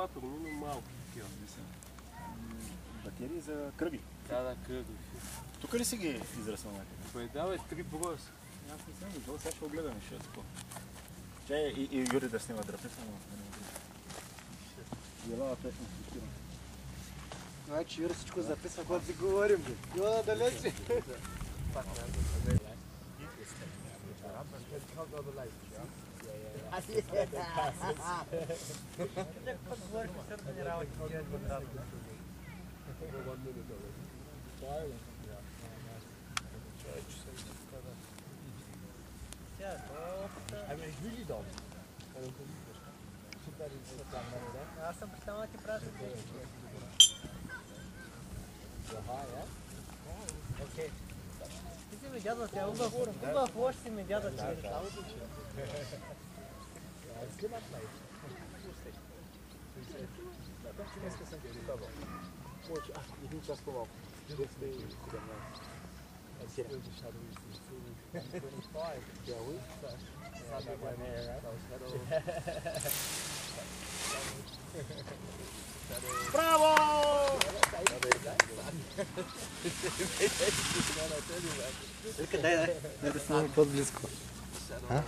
Атомни, но малки такива. Батерии за кръби. Да, да, кръби. Тук ли си ги израснал някъде? Бе, да, бе, три броя са. Аз не съм виждал, сега ще огледам и ще спо. Чай и, и Юри да снима дръпи, само да не го Елава песен с костюма. Значи Юри всичко записва, когато си говорим. Йо, далече. Пак, да, да, да, да, да, да, да, да, да, да, да, Assim é. Por o que o senhor general aqui tenha encontrado. que é? it's really dumb. I don't believe que Nossa, estão aqui pra ajudar. Ok. Ти си ми дядо, тя que é? хвощ си ми дядо, че. Bravo! Look at that. That's not public. Huh?